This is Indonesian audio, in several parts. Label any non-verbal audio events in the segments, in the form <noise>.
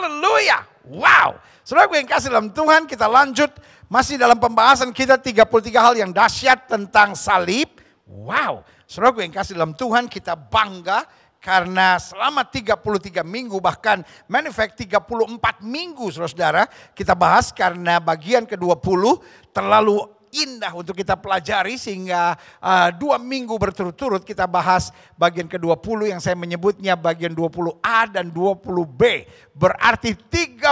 Haleluya. Wow. Saudara gue yang kasih dalam Tuhan, kita lanjut. Masih dalam pembahasan kita 33 hal yang dahsyat tentang salib. Wow. Saudara gue yang kasih dalam Tuhan, kita bangga karena selama 33 minggu bahkan manifest 34 minggu saudara-saudara kita bahas karena bagian ke-20 terlalu indah untuk kita pelajari sehingga uh, dua minggu berturut-turut kita bahas bagian ke-20 yang saya menyebutnya bagian 20A dan 20B. Berarti 34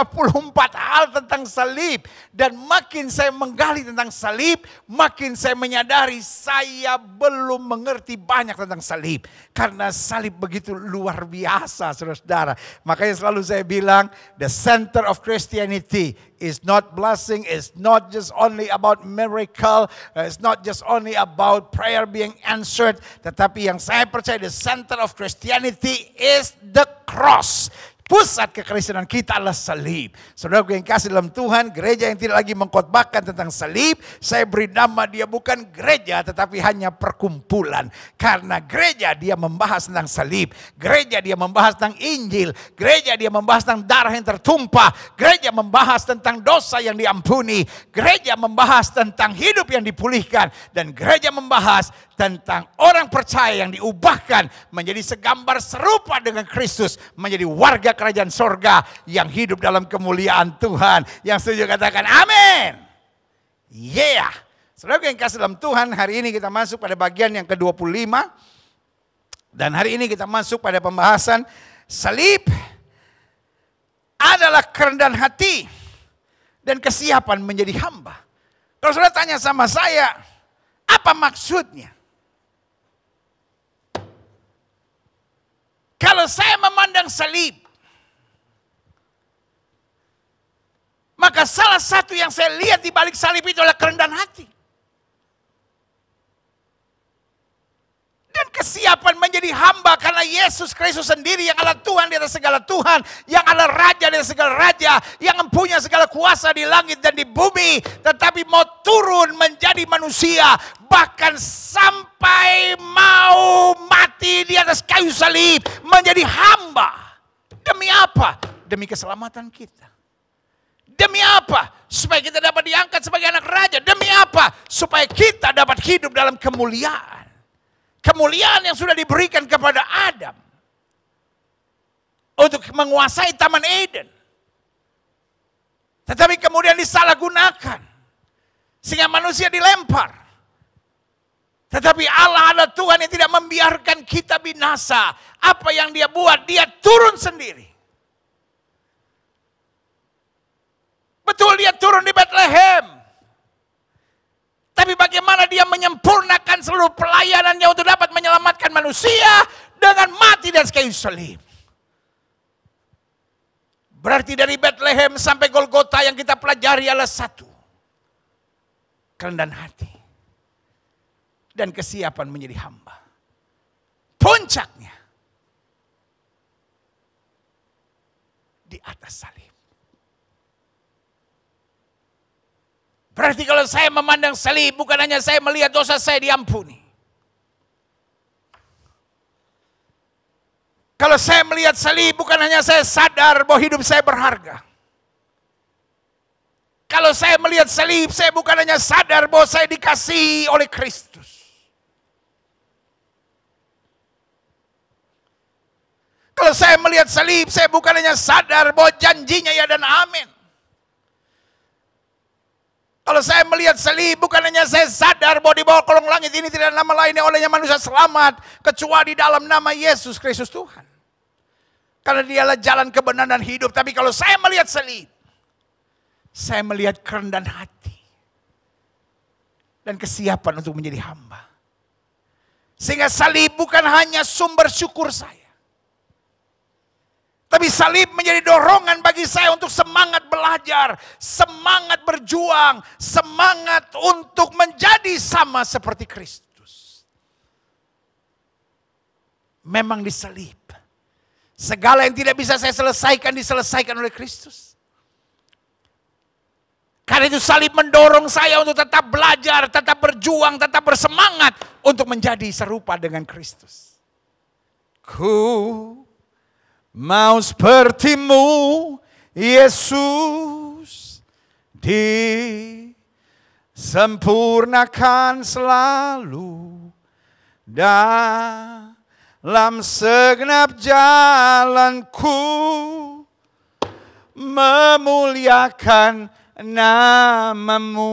hal tentang salib. Dan makin saya menggali tentang salib, makin saya menyadari saya belum mengerti banyak tentang salib. Karena salib begitu luar biasa saudara-saudara. Makanya selalu saya bilang the center of Christianity is not blessing, it's not just only about miracle, uh, it's not just only about prayer being answered, tetapi yang saya percaya the center of Christianity is the cross. Pusat kekristenan kita adalah salib. Saudara yang kasih dalam Tuhan, gereja yang tidak lagi mengkhotbahkan tentang salib, saya beri nama dia bukan gereja tetapi hanya perkumpulan. Karena gereja dia membahas tentang salib, gereja dia membahas tentang Injil, gereja dia membahas tentang darah yang tertumpah, gereja membahas tentang dosa yang diampuni, gereja membahas tentang hidup yang dipulihkan dan gereja membahas tentang orang percaya yang diubahkan menjadi segambar serupa dengan Kristus, menjadi warga kerajaan sorga yang hidup dalam kemuliaan Tuhan. Yang setuju katakan amin. Yeah. Saudara yang kasih dalam Tuhan, hari ini kita masuk pada bagian yang ke-25. Dan hari ini kita masuk pada pembahasan salib adalah kerendahan hati dan kesiapan menjadi hamba. Kalau saudara tanya sama saya, apa maksudnya? Kalau saya memandang salib, maka salah satu yang saya lihat di balik salib itu adalah kerendahan hati. Dan kesiapan menjadi hamba karena Yesus Kristus sendiri yang adalah Tuhan di atas segala Tuhan, yang adalah Raja di atas segala Raja, yang mempunyai segala kuasa di langit dan di bumi, tetapi mau turun menjadi manusia, bahkan sampai mau mati di atas kayu salib, menjadi hamba. Demi apa? Demi keselamatan kita. Demi apa? Supaya kita dapat diangkat sebagai anak raja. Demi apa? Supaya kita dapat hidup dalam kemuliaan. Kemuliaan yang sudah diberikan kepada Adam. Untuk menguasai Taman Eden. Tetapi kemudian disalahgunakan. Sehingga manusia dilempar. Tetapi Allah adalah Tuhan yang tidak membiarkan kita binasa. Apa yang dia buat, dia turun sendiri. Betul dia turun di Bethlehem. Tapi bagaimana dia menyempurnakan seluruh pelayanannya untuk dapat menyelamatkan manusia dengan mati dan kayu salib. Berarti dari Bethlehem sampai Golgota yang kita pelajari adalah satu. Kerendahan hati. Dan kesiapan menjadi hamba. Puncaknya. Di atas salib. Berarti kalau saya memandang salib bukan hanya saya melihat dosa saya diampuni. Kalau saya melihat salib bukan hanya saya sadar bahwa hidup saya berharga. Kalau saya melihat salib saya bukan hanya sadar bahwa saya dikasihi oleh Kristus. Kalau saya melihat salib saya bukan hanya sadar bahwa janjinya ya dan amin. Kalau saya melihat salib, bukan hanya saya sadar bahwa di bawah kolong langit ini tidak ada nama lain yang olehnya manusia selamat. Kecuali dalam nama Yesus Kristus Tuhan. Karena dialah jalan kebenaran dan hidup. Tapi kalau saya melihat salib, saya melihat kerendahan hati. Dan kesiapan untuk menjadi hamba. Sehingga salib bukan hanya sumber syukur saya. Tapi salib menjadi dorongan bagi saya untuk semangat belajar, semangat berjuang, semangat untuk menjadi sama seperti Kristus. Memang disalib. Segala yang tidak bisa saya selesaikan diselesaikan oleh Kristus. Karena itu salib mendorong saya untuk tetap belajar, tetap berjuang, tetap bersemangat untuk menjadi serupa dengan Kristus. Ku Mau sepertimu Yesus disempurnakan selalu dalam segenap jalanku memuliakan namamu.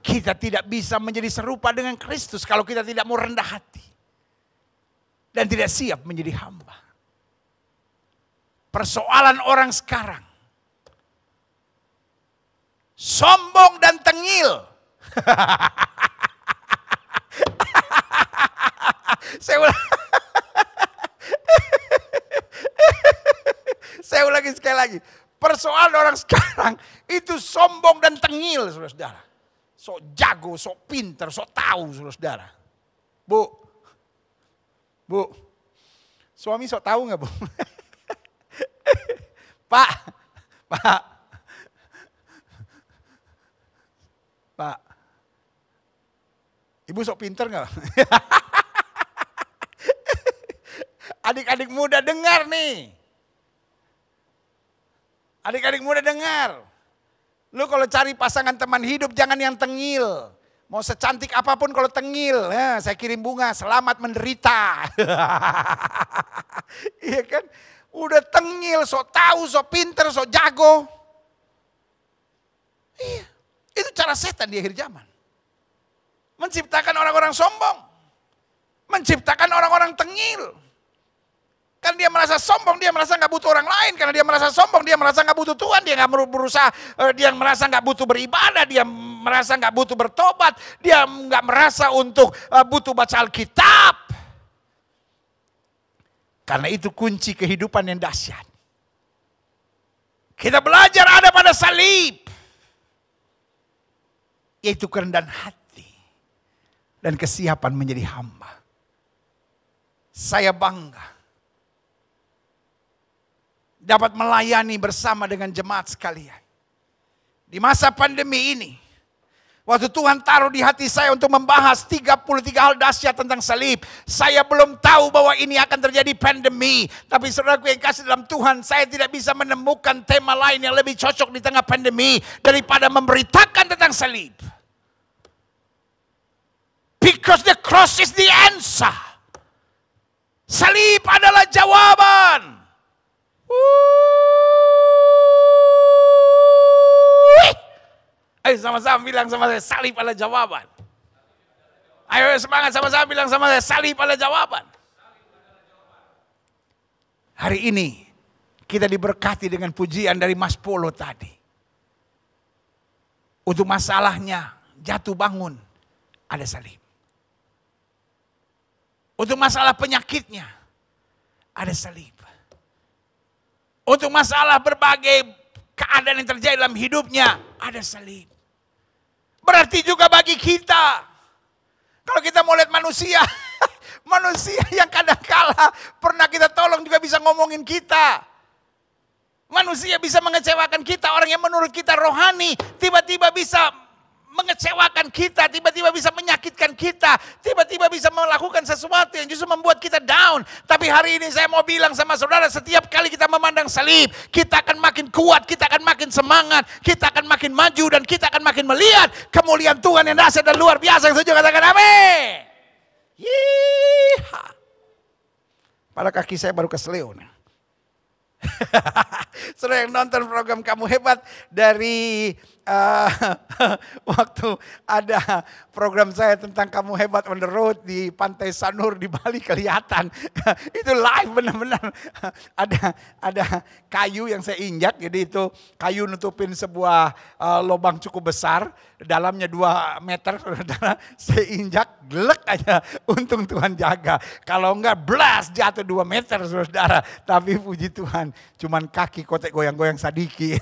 Kita tidak bisa menjadi serupa dengan Kristus kalau kita tidak mau rendah hati. Dan tidak siap menjadi hamba. Persoalan orang sekarang. Sombong dan tengil. <laughs> Saya ulang. <laughs> Saya ulangi sekali lagi. Persoalan orang sekarang itu sombong dan tengil, saudara-saudara. Sok jago, sok pinter, sok tahu, saudara-saudara. Bu, bu, suami sok tahu nggak bu? <laughs> pak, pak, pak, ibu sok pinter nggak? <laughs> Adik-adik muda dengar nih. Adik-adik muda dengar. Lu kalau cari pasangan teman hidup jangan yang tengil. Mau secantik apa pun kalau tengil, ya, saya kirim bunga, selamat menderita. <laughs> iya kan? Udah tengil, sok tahu, sok pinter, sok jago. Iya, itu cara setan di akhir zaman. Menciptakan orang-orang sombong. Menciptakan orang-orang tengil. Kan dia merasa sombong, dia merasa nggak butuh orang lain. Karena dia merasa sombong, dia merasa nggak butuh Tuhan. Dia nggak berusaha, eh, dia merasa nggak butuh beribadah. Dia merasa nggak butuh bertobat. Dia nggak merasa untuk eh, butuh baca Alkitab. Karena itu kunci kehidupan yang dahsyat. Kita belajar ada pada salib. Yaitu kerendahan hati. Dan kesiapan menjadi hamba. Saya bangga dapat melayani bersama dengan jemaat sekalian. Di masa pandemi ini, waktu Tuhan taruh di hati saya untuk membahas 33 hal dahsyat tentang salib, saya belum tahu bahwa ini akan terjadi pandemi. Tapi saudaraku yang kasih dalam Tuhan, saya tidak bisa menemukan tema lain yang lebih cocok di tengah pandemi daripada memberitakan tentang salib. Because the cross is the answer. Salib adalah jawaban. Ayo sama-sama bilang sama saya, salib adalah jawaban. Ayo semangat sama-sama bilang sama saya, salib adalah jawaban. Hari ini kita diberkati dengan pujian dari Mas Polo tadi. Untuk masalahnya jatuh bangun ada salib. Untuk masalah penyakitnya ada salib. Untuk masalah berbagai keadaan yang terjadi dalam hidupnya, ada salib. Berarti juga bagi kita. Kalau kita mau lihat manusia, <laughs> manusia yang kadang kala pernah kita tolong juga bisa ngomongin kita. Manusia bisa mengecewakan kita, orang yang menurut kita rohani tiba-tiba bisa mengecewakan kita, tiba-tiba bisa menyakitkan kita, tiba-tiba bisa melakukan sesuatu yang justru membuat kita down. Tapi hari ini saya mau bilang sama saudara, setiap kali kita memandang salib, kita akan makin kuat, kita akan makin semangat, kita akan makin maju dan kita akan makin melihat kemuliaan Tuhan yang dahsyat dan luar biasa. Yang setuju katakan amin. Yeeha. Pada kaki saya baru keseleo nih. <laughs> Saudara yang nonton program Kamu Hebat dari uh, <laughs> waktu ada program saya tentang kamu hebat on the road di Pantai Sanur di Bali kelihatan. <laughs> itu live benar-benar. <laughs> ada ada kayu yang saya injak, jadi itu kayu nutupin sebuah uh, lubang cukup besar, dalamnya 2 meter, saudara. Saya injak, gelek aja, untung Tuhan jaga. Kalau enggak, blast jatuh 2 meter, saudara. Tapi puji Tuhan, cuman kaki kotek goyang-goyang sadiki.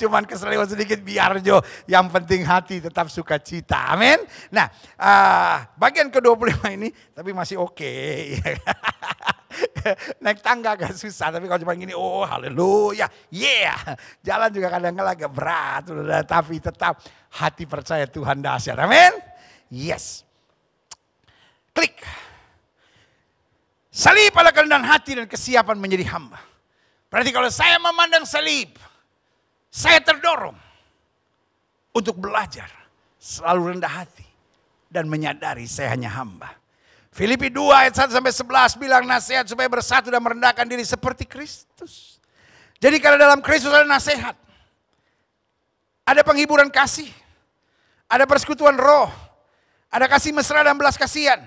Cuman keselio sedikit biar Jo. Yang penting hati tetap sukacita. Amin. Nah, uh, bagian ke-25 ini tapi masih oke. Okay. <laughs> Naik tangga agak susah, tapi kalau cuma gini, oh haleluya, yeah. Jalan juga kadang-kadang agak berat, tapi tetap hati percaya Tuhan dahsyat. Amin. Yes. Klik. Salib pada kerendahan hati dan kesiapan menjadi hamba. Berarti kalau saya memandang salib, saya terdorong untuk belajar selalu rendah hati dan menyadari saya hanya hamba. Filipi 2 ayat 1 sampai 11 bilang nasihat supaya bersatu dan merendahkan diri seperti Kristus. Jadi kalau dalam Kristus ada nasihat, ada penghiburan kasih, ada persekutuan roh, ada kasih mesra dan belas kasihan.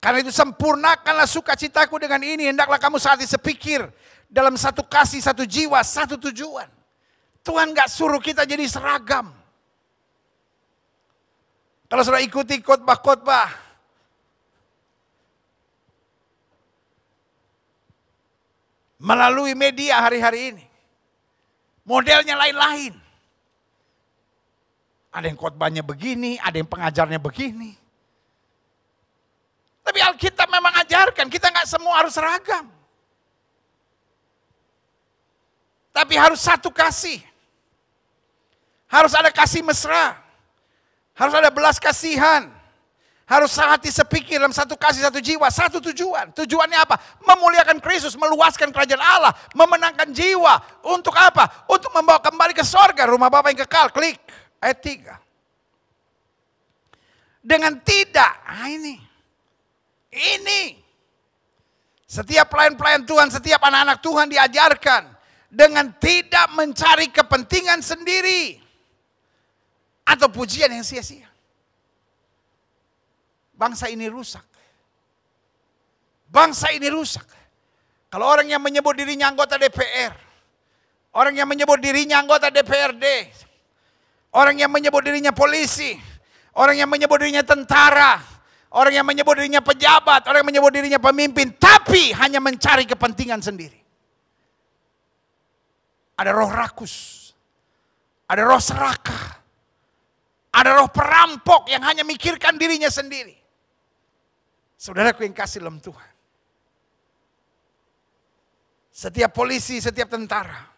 Karena itu sempurnakanlah sukacitaku dengan ini. Hendaklah kamu saat ini sepikir dalam satu kasih, satu jiwa, satu tujuan. Tuhan gak suruh kita jadi seragam. Kalau sudah ikuti khotbah-khotbah, melalui media hari-hari ini. Modelnya lain-lain. Ada yang khotbahnya begini, ada yang pengajarnya begini. Tapi Alkitab memang ajarkan, kita nggak semua harus seragam. Tapi harus satu kasih. Harus ada kasih mesra. Harus ada belas kasihan harus sehati sepikir dalam satu kasih, satu jiwa, satu tujuan. Tujuannya apa? Memuliakan Kristus, meluaskan kerajaan Allah, memenangkan jiwa. Untuk apa? Untuk membawa kembali ke sorga, rumah Bapak yang kekal. Klik, ayat 3. Dengan tidak, nah ini. Ini. Setiap pelayan-pelayan Tuhan, setiap anak-anak Tuhan diajarkan. Dengan tidak mencari kepentingan sendiri. Atau pujian yang sia-sia bangsa ini rusak. Bangsa ini rusak. Kalau orang yang menyebut dirinya anggota DPR, orang yang menyebut dirinya anggota DPRD, orang yang menyebut dirinya polisi, orang yang menyebut dirinya tentara, orang yang menyebut dirinya pejabat, orang yang menyebut dirinya pemimpin, tapi hanya mencari kepentingan sendiri. Ada roh rakus, ada roh serakah, ada roh perampok yang hanya mikirkan dirinya sendiri. Saudaraku yang kasih dalam Tuhan. Setiap polisi, setiap tentara.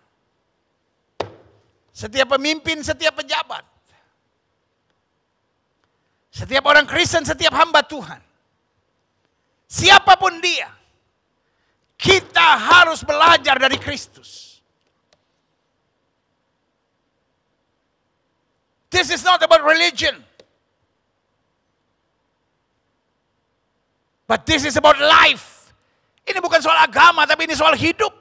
Setiap pemimpin, setiap pejabat. Setiap orang Kristen, setiap hamba Tuhan. Siapa pun dia. Kita harus belajar dari Kristus. This is not about religion. But this is about life. Ini bukan soal agama, tapi ini soal hidup.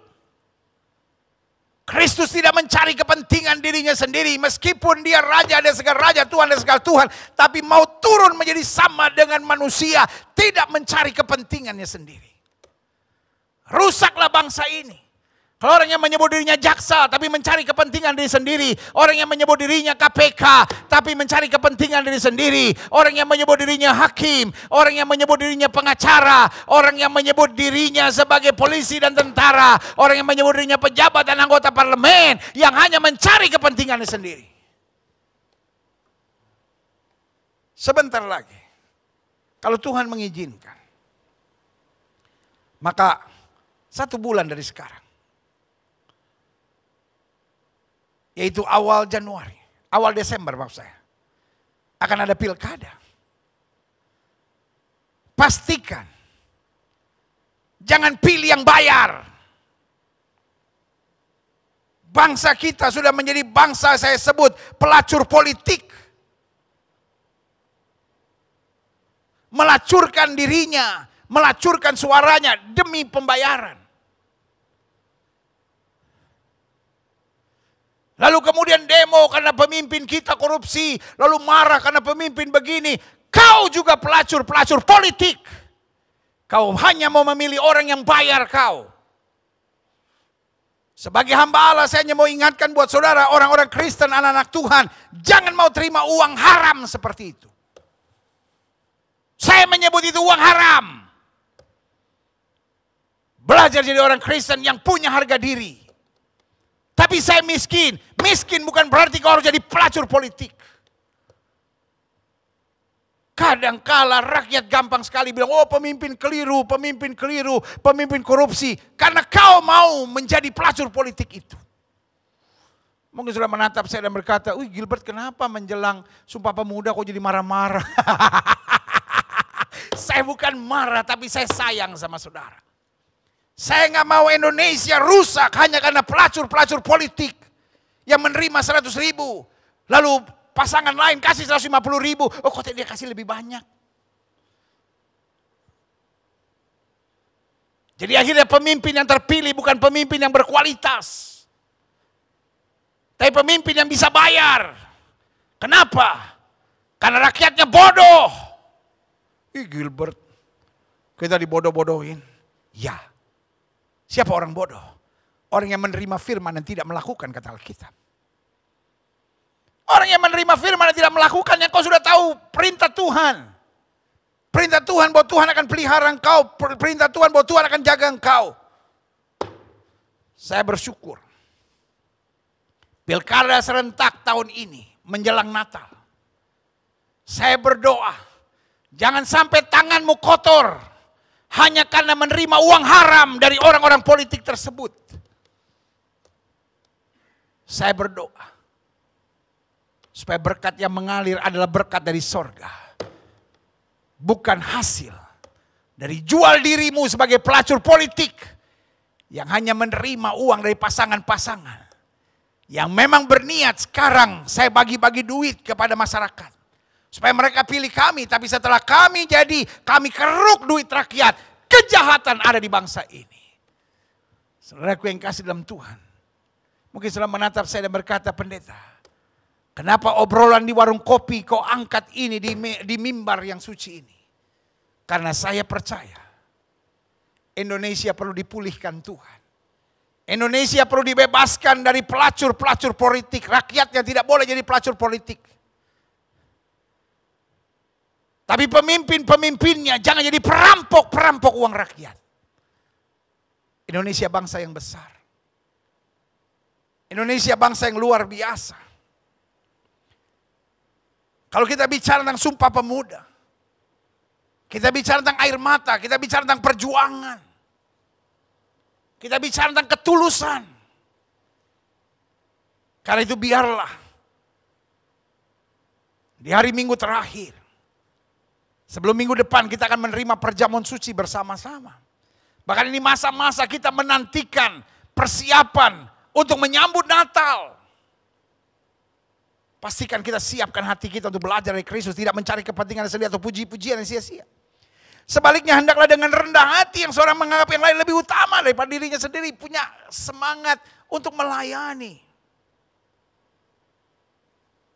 Kristus tidak mencari kepentingan dirinya sendiri. Meskipun dia raja dan segala raja, Tuhan dan segala Tuhan. Tapi mau turun menjadi sama dengan manusia. Tidak mencari kepentingannya sendiri. Rusaklah bangsa ini. Kalau orang yang menyebut dirinya jaksa tapi mencari kepentingan diri sendiri. Orang yang menyebut dirinya KPK tapi mencari kepentingan diri sendiri. Orang yang menyebut dirinya hakim. Orang yang menyebut dirinya pengacara. Orang yang menyebut dirinya sebagai polisi dan tentara. Orang yang menyebut dirinya pejabat dan anggota parlemen. Yang hanya mencari kepentingannya sendiri. Sebentar lagi. Kalau Tuhan mengizinkan. Maka satu bulan dari sekarang yaitu awal Januari, awal Desember maksud saya, akan ada pilkada. Pastikan, jangan pilih yang bayar. Bangsa kita sudah menjadi bangsa saya sebut pelacur politik. Melacurkan dirinya, melacurkan suaranya demi pembayaran. Lalu kemudian demo karena pemimpin kita korupsi. Lalu marah karena pemimpin begini. Kau juga pelacur-pelacur politik. Kau hanya mau memilih orang yang bayar kau. Sebagai hamba Allah saya hanya mau ingatkan buat saudara orang-orang Kristen anak-anak Tuhan. Jangan mau terima uang haram seperti itu. Saya menyebut itu uang haram. Belajar jadi orang Kristen yang punya harga diri. Tapi saya miskin. Miskin bukan berarti kau harus jadi pelacur politik. Kadangkala rakyat gampang sekali bilang, oh pemimpin keliru, pemimpin keliru, pemimpin korupsi. Karena kau mau menjadi pelacur politik itu. Mungkin sudah menatap saya dan berkata, wih Gilbert kenapa menjelang sumpah pemuda kok jadi marah-marah. <laughs> saya bukan marah tapi saya sayang sama saudara. Saya nggak mau Indonesia rusak hanya karena pelacur-pelacur politik yang menerima 100 ribu. Lalu pasangan lain kasih 150 ribu. Oh kok dia kasih lebih banyak. Jadi akhirnya pemimpin yang terpilih bukan pemimpin yang berkualitas. Tapi pemimpin yang bisa bayar. Kenapa? Karena rakyatnya bodoh. Ih Gilbert, kita dibodoh-bodohin. Ya, siapa orang bodoh? Orang yang menerima firman dan tidak melakukan kata Alkitab. Orang yang menerima firman dan tidak melakukan yang kau sudah tahu perintah Tuhan. Perintah Tuhan bahwa Tuhan akan pelihara engkau. Perintah Tuhan bahwa Tuhan akan jaga engkau. Saya bersyukur. Pilkada serentak tahun ini menjelang Natal. Saya berdoa. Jangan sampai tanganmu kotor. Hanya karena menerima uang haram dari orang-orang politik tersebut. Saya berdoa. Supaya berkat yang mengalir adalah berkat dari sorga bukan hasil dari jual dirimu sebagai pelacur politik yang hanya menerima uang dari pasangan-pasangan. Yang memang berniat sekarang saya bagi-bagi duit kepada masyarakat. Supaya mereka pilih kami, tapi setelah kami jadi, kami keruk duit rakyat. Kejahatan ada di bangsa ini. Saudaraku yang kasih dalam Tuhan. Mungkin sudah menatap saya dan berkata, pendeta, Kenapa obrolan di warung kopi kau angkat ini di, di mimbar yang suci ini? Karena saya percaya Indonesia perlu dipulihkan Tuhan. Indonesia perlu dibebaskan dari pelacur-pelacur politik. Rakyatnya tidak boleh jadi pelacur politik. Tapi pemimpin-pemimpinnya jangan jadi perampok-perampok uang rakyat. Indonesia bangsa yang besar. Indonesia bangsa yang luar biasa. Kalau kita bicara tentang sumpah pemuda, kita bicara tentang air mata, kita bicara tentang perjuangan. Kita bicara tentang ketulusan. Karena itu biarlah di hari minggu terakhir, sebelum minggu depan kita akan menerima perjamuan suci bersama-sama. Bahkan ini masa-masa kita menantikan persiapan untuk menyambut Natal. Pastikan kita siapkan hati kita untuk belajar dari Kristus, tidak mencari kepentingan sendiri atau puji-pujian yang sia-sia. Sebaliknya hendaklah dengan rendah hati yang seorang menganggap yang lain lebih utama daripada dirinya sendiri, punya semangat untuk melayani.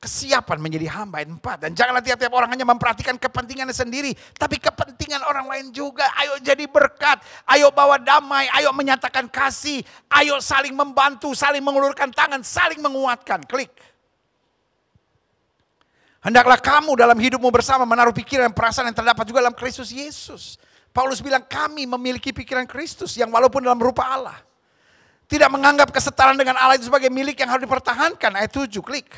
Kesiapan menjadi hamba empat dan janganlah tiap-tiap orang hanya memperhatikan kepentingannya sendiri, tapi kepentingan orang lain juga. Ayo jadi berkat, ayo bawa damai, ayo menyatakan kasih, ayo saling membantu, saling mengulurkan tangan, saling menguatkan. Klik. Hendaklah kamu dalam hidupmu bersama menaruh pikiran dan perasaan yang terdapat juga dalam Kristus Yesus. Paulus bilang kami memiliki pikiran Kristus yang walaupun dalam rupa Allah. Tidak menganggap kesetaraan dengan Allah itu sebagai milik yang harus dipertahankan. Ayat 7, klik.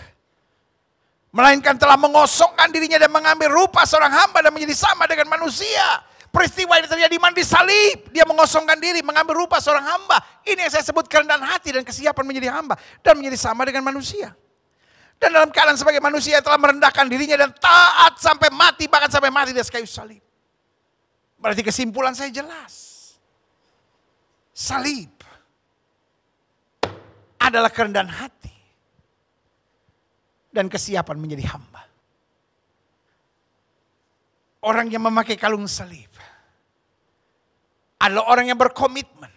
Melainkan telah mengosongkan dirinya dan mengambil rupa seorang hamba dan menjadi sama dengan manusia. Peristiwa ini terjadi di disalib. Dia mengosongkan diri, mengambil rupa seorang hamba. Ini yang saya sebut kerendahan hati dan kesiapan menjadi hamba. Dan menjadi sama dengan manusia. Dan dalam keadaan sebagai manusia telah merendahkan dirinya dan taat sampai mati, bahkan sampai mati di kayu salib. Berarti kesimpulan saya jelas. Salib adalah kerendahan hati dan kesiapan menjadi hamba. Orang yang memakai kalung salib adalah orang yang berkomitmen.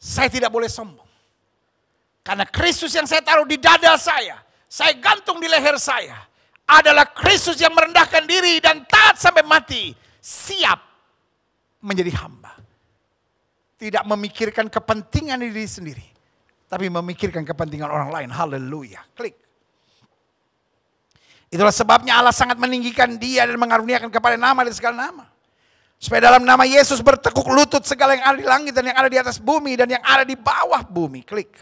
Saya tidak boleh sombong. Karena Kristus yang saya taruh di dada saya saya gantung di leher saya adalah Kristus yang merendahkan diri dan taat sampai mati, siap menjadi hamba. Tidak memikirkan kepentingan diri sendiri, tapi memikirkan kepentingan orang lain. Haleluya. Klik. Itulah sebabnya Allah sangat meninggikan dia dan mengaruniakan kepada nama dan segala nama. Supaya dalam nama Yesus bertekuk lutut segala yang ada di langit dan yang ada di atas bumi dan yang ada di bawah bumi. Klik.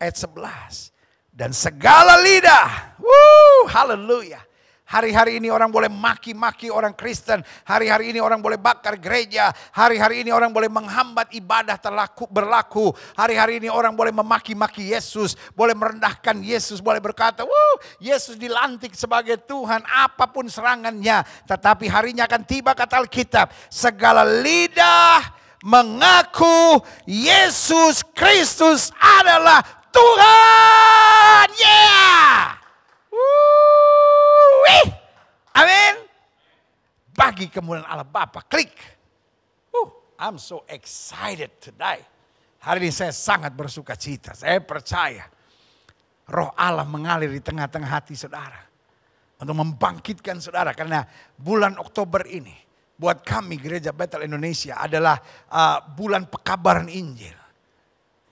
Ayat 11 dan segala lidah. Woo, haleluya. Hari-hari ini orang boleh maki-maki orang Kristen. Hari-hari ini orang boleh bakar gereja. Hari-hari ini orang boleh menghambat ibadah terlaku, berlaku. Hari-hari ini orang boleh memaki-maki Yesus. Boleh merendahkan Yesus. Boleh berkata, Wuh, Yesus dilantik sebagai Tuhan. Apa pun serangannya. Tetapi harinya akan tiba kata Alkitab. Segala lidah mengaku Yesus Kristus adalah Tuhan. Yeah. Wih. Amin. Bagi kemuliaan Allah Bapa. Klik. Uh, I'm so excited today. Hari ini saya sangat bersuka cita. Saya percaya roh Allah mengalir di tengah-tengah hati saudara. Untuk membangkitkan saudara. Karena bulan Oktober ini buat kami gereja Bethel Indonesia adalah uh, bulan pekabaran Injil.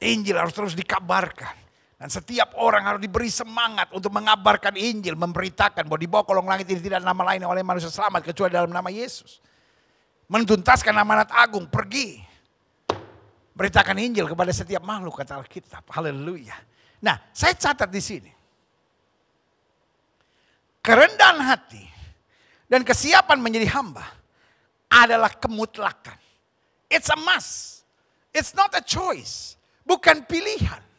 Injil harus terus dikabarkan. Dan setiap orang harus diberi semangat untuk mengabarkan Injil, memberitakan bahwa di bawah kolong langit ini tidak ada nama lain oleh manusia selamat kecuali dalam nama Yesus. Menuntaskan amanat agung, pergi. Beritakan Injil kepada setiap makhluk kata Alkitab. Haleluya. Nah, saya catat di sini. Kerendahan hati dan kesiapan menjadi hamba adalah kemutlakan. It's a must. It's not a choice. Bukan pilihan.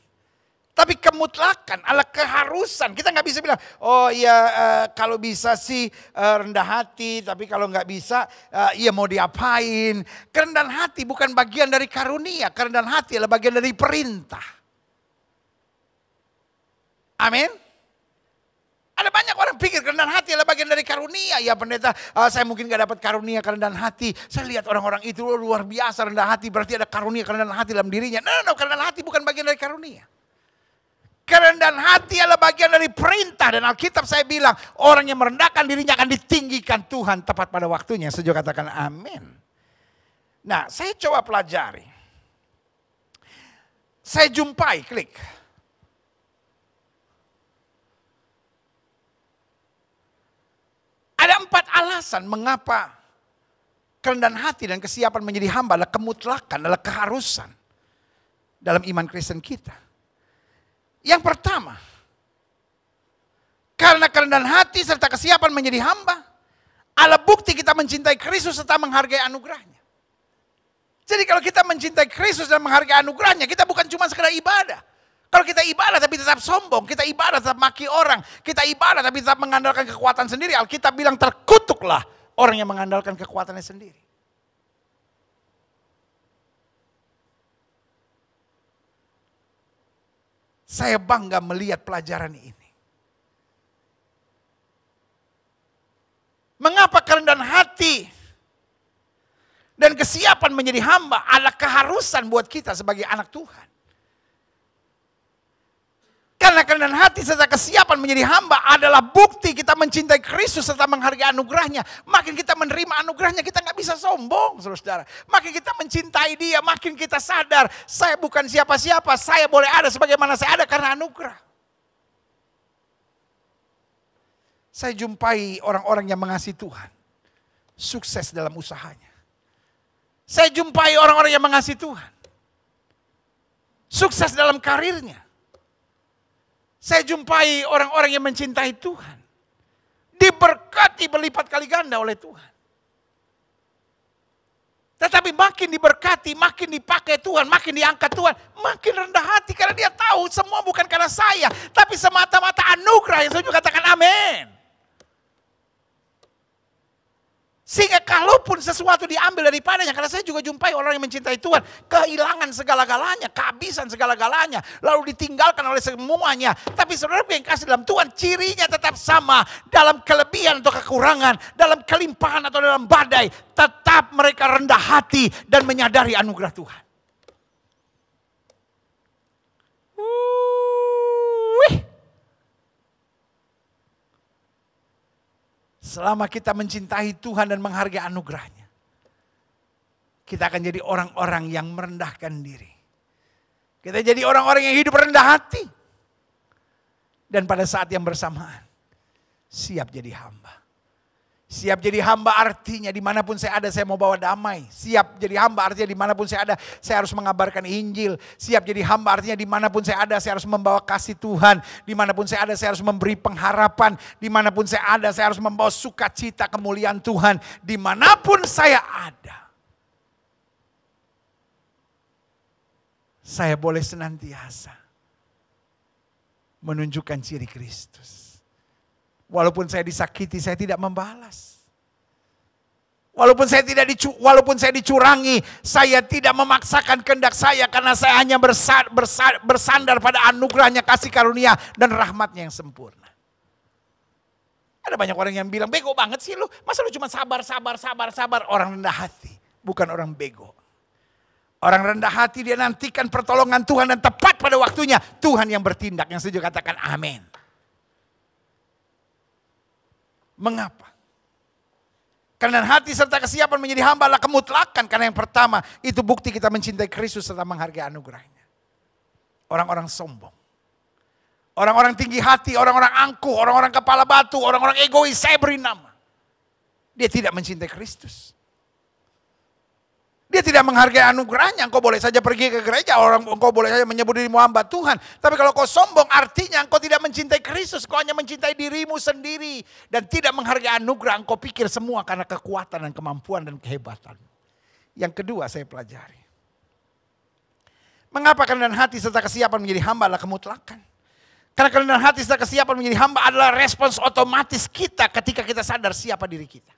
Tapi kemutlakan, ala keharusan. Kita nggak bisa bilang, oh iya uh, kalau bisa sih uh, rendah hati, tapi kalau nggak bisa, uh, iya mau diapain. Kerendahan hati bukan bagian dari karunia, kerendahan hati adalah bagian dari perintah. Amin. Ada banyak orang pikir kerendahan hati adalah bagian dari karunia. Ya pendeta, uh, saya mungkin gak dapat karunia kerendahan hati. Saya lihat orang-orang itu luar biasa rendah hati. Berarti ada karunia kerendahan hati dalam dirinya. No, no, no, kerendahan hati bukan bagian dari karunia. Kerendahan hati adalah bagian dari perintah. Dan Alkitab saya bilang, orang yang merendahkan dirinya akan ditinggikan Tuhan tepat pada waktunya. Sejauh katakan amin. Nah, saya coba pelajari. Saya jumpai, klik. Ada empat alasan mengapa kerendahan hati dan kesiapan menjadi hamba adalah kemutlakan, adalah keharusan dalam iman Kristen kita. Yang pertama, karena kerendahan hati serta kesiapan menjadi hamba, adalah bukti kita mencintai Kristus serta menghargai anugerahnya. Jadi kalau kita mencintai Kristus dan menghargai anugerahnya, kita bukan cuma sekedar ibadah. Kalau kita ibadah tapi tetap sombong, kita ibadah tetap maki orang, kita ibadah tapi tetap mengandalkan kekuatan sendiri, Alkitab bilang terkutuklah orang yang mengandalkan kekuatannya sendiri. Saya bangga melihat pelajaran ini. Mengapa kerendahan hati dan kesiapan menjadi hamba adalah keharusan buat kita sebagai anak Tuhan. Karena kerendahan hati serta kesiapan menjadi hamba adalah bukti kita mencintai Kristus serta menghargai anugerahnya. Makin kita menerima anugerahnya kita nggak bisa sombong saudara. Makin kita mencintai dia makin kita sadar. Saya bukan siapa-siapa, saya boleh ada sebagaimana saya ada karena anugerah. Saya jumpai orang-orang yang mengasihi Tuhan. Sukses dalam usahanya. Saya jumpai orang-orang yang mengasihi Tuhan. Sukses dalam karirnya saya jumpai orang-orang yang mencintai Tuhan. Diberkati berlipat kali ganda oleh Tuhan. Tetapi makin diberkati, makin dipakai Tuhan, makin diangkat Tuhan, makin rendah hati karena dia tahu semua bukan karena saya, tapi semata-mata anugerah yang saya juga katakan amin. Sehingga kalaupun sesuatu diambil daripadanya, karena saya juga jumpai orang yang mencintai Tuhan, kehilangan segala-galanya, kehabisan segala-galanya, lalu ditinggalkan oleh semuanya. Tapi saudara yang kasih dalam Tuhan, cirinya tetap sama. Dalam kelebihan atau kekurangan, dalam kelimpahan atau dalam badai, tetap mereka rendah hati dan menyadari anugerah Tuhan. Selama kita mencintai Tuhan dan menghargai anugerahnya. Kita akan jadi orang-orang yang merendahkan diri. Kita jadi orang-orang yang hidup rendah hati. Dan pada saat yang bersamaan, siap jadi hamba. Siap jadi hamba artinya di mana pun saya ada saya mau bawa damai. Siap jadi hamba artinya di mana pun saya ada saya harus mengabarkan Injil. Siap jadi hamba artinya di mana pun saya ada saya harus membawa kasih Tuhan. Di mana pun saya ada saya harus memberi pengharapan. Di mana pun saya ada saya harus membawa sukacita kemuliaan Tuhan. Di mana pun saya ada. Saya boleh senantiasa menunjukkan ciri Kristus. Walaupun saya disakiti, saya tidak membalas. Walaupun saya tidak dicu, walaupun saya dicurangi, saya tidak memaksakan kehendak saya karena saya hanya bersar, bersar, bersandar pada anugerahnya kasih karunia dan rahmatnya yang sempurna. Ada banyak orang yang bilang, bego banget sih lu. Masa lu cuma sabar, sabar, sabar, sabar. Orang rendah hati, bukan orang bego. Orang rendah hati dia nantikan pertolongan Tuhan dan tepat pada waktunya. Tuhan yang bertindak, yang setuju katakan amin. Mengapa? Karena hati serta kesiapan menjadi hamba adalah kemutlakan. Karena yang pertama itu bukti kita mencintai Kristus serta menghargai anugerahnya. Orang-orang sombong. Orang-orang tinggi hati, orang-orang angkuh, orang-orang kepala batu, orang-orang egois, saya beri nama. Dia tidak mencintai Kristus. Dia tidak menghargai anugerahnya. Engkau boleh saja pergi ke gereja, orang engkau boleh saja menyebut dirimu hamba Tuhan. Tapi kalau kau sombong artinya engkau tidak mencintai Kristus. Kau hanya mencintai dirimu sendiri. Dan tidak menghargai anugerah. Engkau pikir semua karena kekuatan dan kemampuan dan kehebatan. Yang kedua saya pelajari. Mengapa kerendahan hati serta kesiapan menjadi hamba adalah kemutlakan. Karena kerendahan hati serta kesiapan menjadi hamba adalah respons otomatis kita ketika kita sadar siapa diri kita.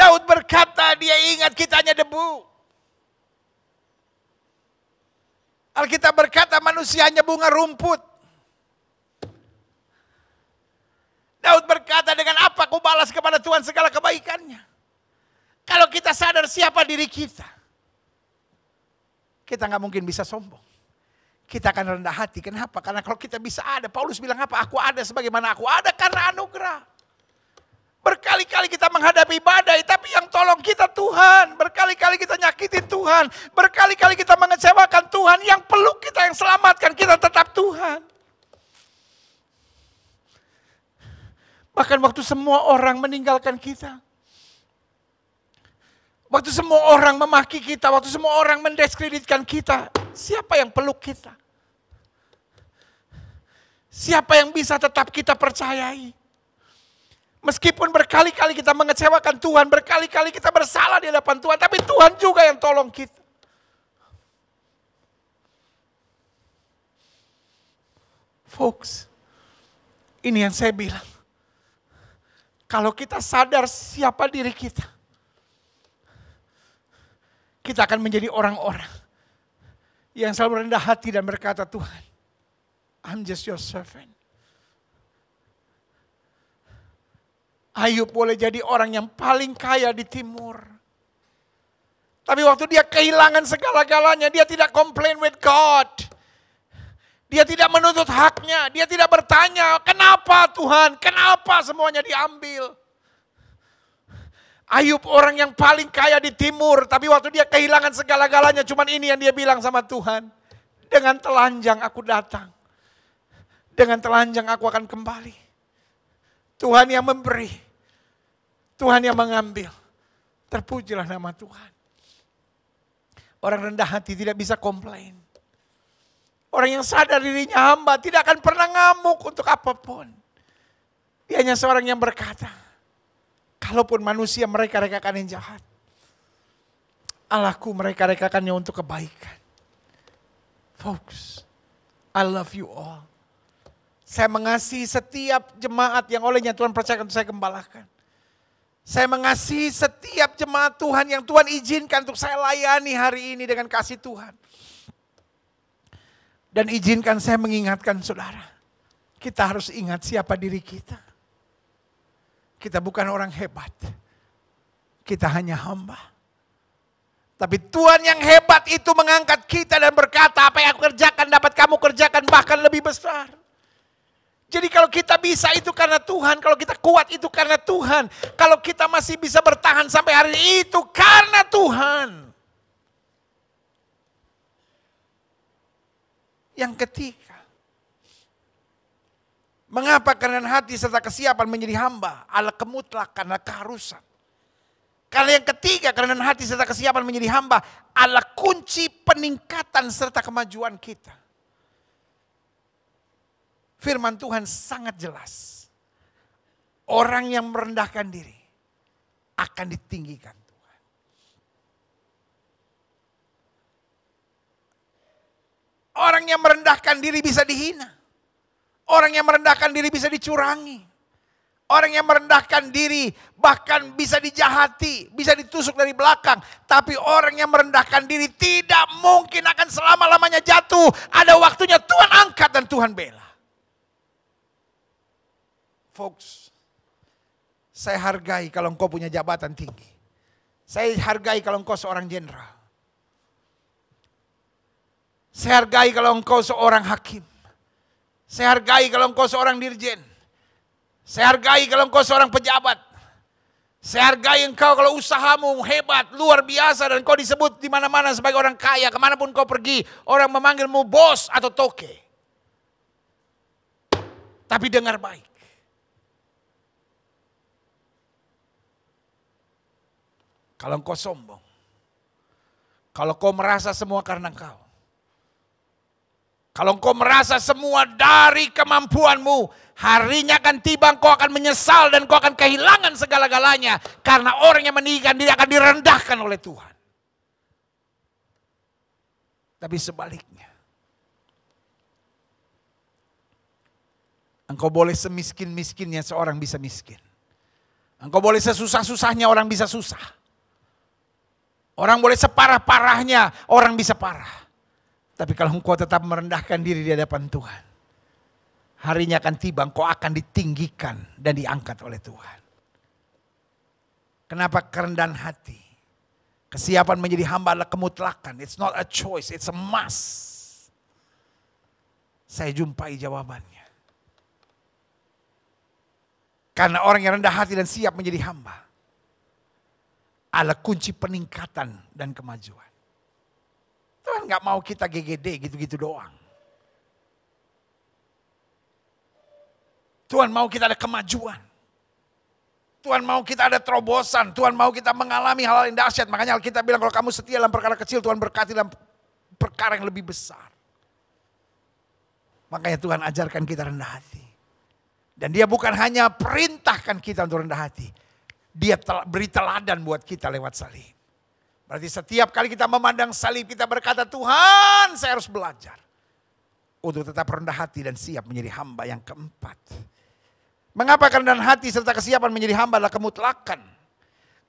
Daud berkata dia ingat kita hanya debu. Alkitab berkata manusia hanya bunga rumput. Daud berkata dengan apa aku balas kepada Tuhan segala kebaikannya. Kalau kita sadar siapa diri kita. Kita nggak mungkin bisa sombong. Kita akan rendah hati. Kenapa? Karena kalau kita bisa ada. Paulus bilang apa? Aku ada sebagaimana aku ada karena anugerah. Berkali-kali kita menghadapi badai, tapi yang tolong kita Tuhan. Berkali-kali kita nyakitin Tuhan. Berkali-kali kita mengecewakan Tuhan. Yang peluk kita, yang selamatkan kita tetap Tuhan. Bahkan waktu semua orang meninggalkan kita. Waktu semua orang memaki kita, waktu semua orang mendiskreditkan kita. Siapa yang peluk kita? Siapa yang bisa tetap kita percayai? Meskipun berkali-kali kita mengecewakan Tuhan, berkali-kali kita bersalah di hadapan Tuhan, tapi Tuhan juga yang tolong kita. Folks, ini yang saya bilang. Kalau kita sadar siapa diri kita, kita akan menjadi orang-orang yang selalu rendah hati dan berkata, Tuhan, I'm just your servant. Ayub boleh jadi orang yang paling kaya di timur. Tapi waktu dia kehilangan segala-galanya, dia tidak komplain with God. Dia tidak menuntut haknya, dia tidak bertanya, kenapa Tuhan, kenapa semuanya diambil. Ayub orang yang paling kaya di timur, tapi waktu dia kehilangan segala-galanya, cuman ini yang dia bilang sama Tuhan. Dengan telanjang aku datang. Dengan telanjang aku akan kembali. Tuhan yang memberi. Tuhan yang mengambil. Terpujilah nama Tuhan. Orang rendah hati tidak bisa komplain. Orang yang sadar dirinya hamba tidak akan pernah ngamuk untuk apa pun. Dia hanya seorang yang berkata, kalaupun manusia mereka rekakan yang jahat, Allahku mereka rekakannya untuk kebaikan. Folks, I love you all. Saya mengasihi setiap jemaat yang olehnya Tuhan percayakan untuk saya gembalakan. Saya mengasihi setiap jemaat Tuhan yang Tuhan izinkan untuk saya layani hari ini dengan kasih Tuhan. Dan izinkan saya mengingatkan saudara. Kita harus ingat siapa diri kita. Kita bukan orang hebat. Kita hanya hamba. Tapi Tuhan yang hebat itu mengangkat kita dan berkata apa yang aku kerjakan dapat kamu kerjakan bahkan lebih besar. Jadi kalau kita bisa itu karena Tuhan, kalau kita kuat itu karena Tuhan. Kalau kita masih bisa bertahan sampai hari ini itu karena Tuhan. Yang ketiga, mengapa karena hati serta kesiapan menjadi hamba? Ala kemutlakan, ala keharusan. Karena yang ketiga, karena hati serta kesiapan menjadi hamba, ala kunci peningkatan serta kemajuan kita firman Tuhan sangat jelas. Orang yang merendahkan diri akan ditinggikan Tuhan. Orang yang merendahkan diri bisa dihina. Orang yang merendahkan diri bisa dicurangi. Orang yang merendahkan diri bahkan bisa dijahati, bisa ditusuk dari belakang. Tapi orang yang merendahkan diri tidak mungkin akan selama-lamanya jatuh. Ada waktunya Tuhan angkat dan Tuhan bela. Folks, saya hargai kalau engkau punya jabatan tinggi. Saya hargai kalau engkau seorang jenderal. Saya hargai kalau engkau seorang hakim. Saya hargai kalau engkau seorang dirjen. Saya hargai kalau engkau seorang pejabat. Saya hargai engkau kalau usahamu hebat, luar biasa dan kau disebut di mana-mana sebagai orang kaya. Ke mana pun kau pergi, orang memanggilmu bos atau toke. Tapi dengar baik. Kalau engkau sombong. Kalau kau merasa semua karena kau. Kalau engkau merasa semua dari kemampuanmu, harinya akan tiba engkau akan menyesal dan engkau akan kehilangan segala-galanya. Karena orang yang meninggikan diri akan direndahkan oleh Tuhan. Tapi sebaliknya. Engkau boleh semiskin-miskinnya seorang bisa miskin. Engkau boleh sesusah-susahnya orang bisa susah. Orang boleh separah-parahnya orang bisa parah. Tapi kalau engkau tetap merendahkan diri di hadapan Tuhan. Harinya akan tiba engkau akan ditinggikan dan diangkat oleh Tuhan. Kenapa kerendahan hati? Kesiapan menjadi hamba adalah kemutlakan. It's not a choice, it's a must. Saya jumpai jawabannya. Karena orang yang rendah hati dan siap menjadi hamba. Adalah kunci peningkatan dan kemajuan. Tuhan nggak mau kita GGD gitu-gitu doang. Tuhan mau kita ada kemajuan. Tuhan mau kita ada terobosan. Tuhan mau kita mengalami hal-hal yang dahsyat. Makanya kita bilang kalau kamu setia dalam perkara kecil, Tuhan berkati dalam perkara yang lebih besar. Makanya Tuhan ajarkan kita rendah hati. Dan dia bukan hanya perintahkan kita untuk rendah hati. Dia beri teladan buat kita lewat salib. Berarti setiap kali kita memandang salib kita berkata Tuhan saya harus belajar. Untuk tetap rendah hati dan siap menjadi hamba yang keempat. Mengapa kerendahan hati serta kesiapan menjadi hamba adalah kemutlakan.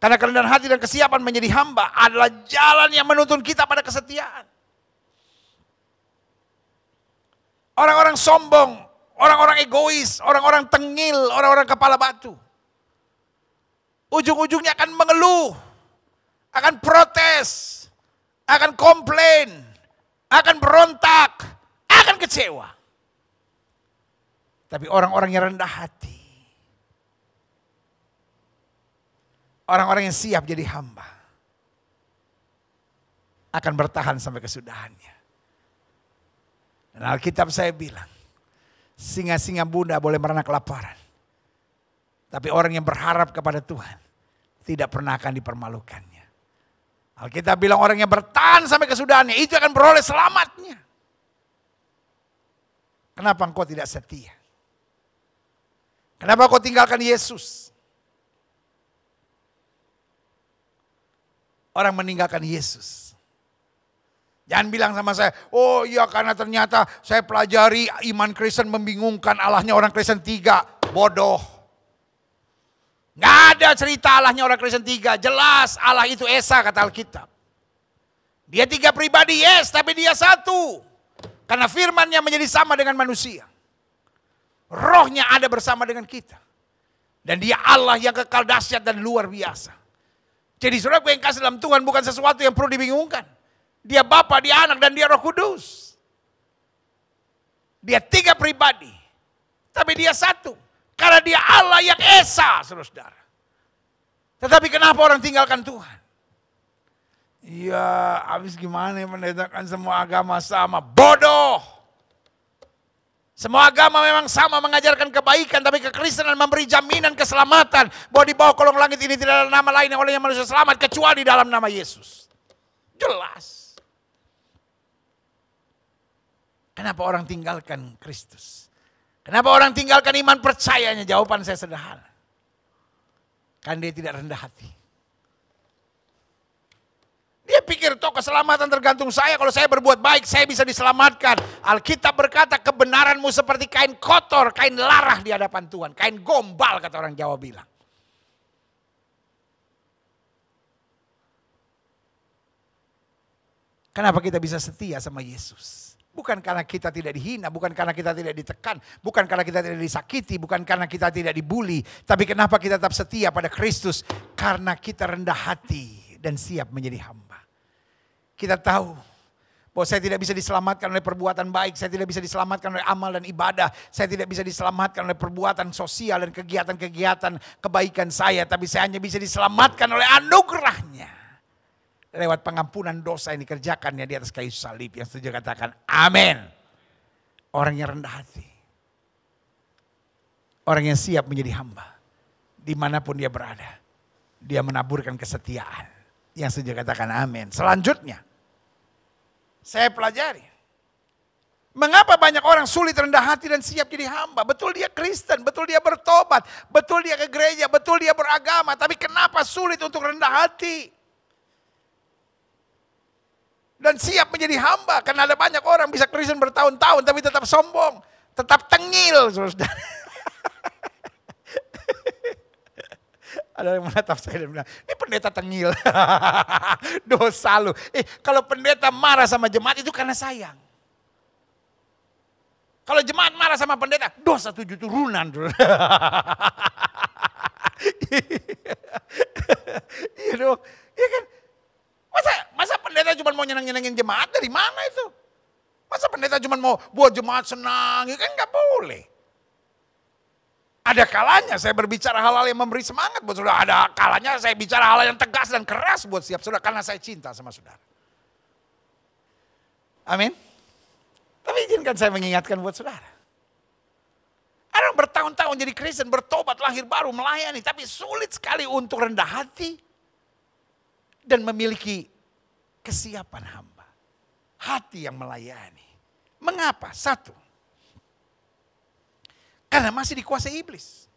Karena kerendahan hati dan kesiapan menjadi hamba adalah jalan yang menuntun kita pada kesetiaan. Orang-orang sombong, orang-orang egois, orang-orang tengil, orang-orang kepala batu. Ujung-ujungnya akan mengeluh akan protes, akan komplain, akan berontak, akan kecewa. Tapi orang-orang yang rendah hati, orang-orang yang siap jadi hamba, akan bertahan sampai kesudahannya. Dan Alkitab saya bilang, singa-singa bunda boleh merenak kelaparan. Tapi orang yang berharap kepada Tuhan tidak pernah akan dipermalukan. Alkitab bilang orang yang bertahan sampai kesudahannya itu akan beroleh selamatnya. Kenapa engkau tidak setia? Kenapa kau tinggalkan Yesus? Orang meninggalkan Yesus. Jangan bilang sama saya, oh iya karena ternyata saya pelajari iman Kristen membingungkan Allahnya orang Kristen tiga. Bodoh. Nggak ada cerita Allahnya orang Kristen tiga. Jelas Allah itu Esa kata Alkitab. Dia tiga pribadi, yes, tapi dia satu. Karena firmannya menjadi sama dengan manusia. Rohnya ada bersama dengan kita. Dan dia Allah yang kekal dahsyat dan luar biasa. Jadi saudara yang kasih dalam Tuhan bukan sesuatu yang perlu dibingungkan. Dia Bapa, dia Anak, dan dia Roh Kudus. Dia tiga pribadi. Tapi dia satu. Karena dia Allah yang Esa, saudara. Tetapi kenapa orang tinggalkan Tuhan? Ya, habis gimana mendatangkan semua agama sama? Bodoh. Semua agama memang sama mengajarkan kebaikan, tapi kekristenan memberi jaminan keselamatan. Bahwa di bawah kolong langit ini tidak ada nama lain yang oleh yang manusia selamat kecuali dalam nama Yesus. Jelas. Kenapa orang tinggalkan Kristus? Kenapa orang tinggalkan iman percayanya? Jawaban saya sederhana. Kan dia tidak rendah hati. Dia pikir toh keselamatan tergantung saya. Kalau saya berbuat baik, saya bisa diselamatkan. Alkitab berkata kebenaranmu seperti kain kotor, kain larah di hadapan Tuhan. Kain gombal kata orang Jawa bilang. Kenapa kita bisa setia sama Yesus? Bukan karena kita tidak dihina, bukan karena kita tidak ditekan, bukan karena kita tidak disakiti, bukan karena kita tidak dibully. Tapi kenapa kita tetap setia pada Kristus? Karena kita rendah hati dan siap menjadi hamba. Kita tahu bahwa saya tidak bisa diselamatkan oleh perbuatan baik, saya tidak bisa diselamatkan oleh amal dan ibadah, saya tidak bisa diselamatkan oleh perbuatan sosial dan kegiatan-kegiatan kebaikan saya, tapi saya hanya bisa diselamatkan oleh anugerahnya lewat pengampunan dosa yang dikerjakannya di atas kayu salib. Yang setuju katakan amin. Orang yang rendah hati. Orang yang siap menjadi hamba. Di mana pun dia berada. Dia menaburkan kesetiaan. Yang setuju katakan amin. Selanjutnya. Saya pelajari. Mengapa banyak orang sulit rendah hati dan siap jadi hamba? Betul dia Kristen, betul dia bertobat, betul dia ke gereja, betul dia beragama. Tapi kenapa sulit untuk rendah hati? Dan siap menjadi hamba karena ada banyak orang bisa Kristen bertahun-tahun tapi tetap sombong, tetap tengil, saudara. <laughs> Ada yang menatap saya dan bilang, ini pendeta tengil. <laughs> Dosa lu. Eh, kalau pendeta marah sama jemaat itu karena sayang. Kalau jemaat marah sama pendeta, dosa tujuh turunan. <laughs> Iya dong. Iya kan? Masa masa pendeta cuma mau nyeneng-nyenengin jemaat dari mana itu? Masa pendeta cuma mau buat jemaat senang, ya kan nggak boleh. Ada kalanya saya berbicara hal-hal yang memberi semangat buat saudara. Ada kalanya saya bicara hal yang tegas dan keras buat siap saudara karena saya cinta sama saudara. Amin. Tapi izinkan saya mengingatkan buat saudara. Orang bertahun-tahun jadi Kristen, bertobat, lahir baru, melayani. Tapi sulit sekali untuk rendah hati dan memiliki kesiapan hamba. Hati yang melayani. Mengapa? Satu. Karena masih dikuasai iblis.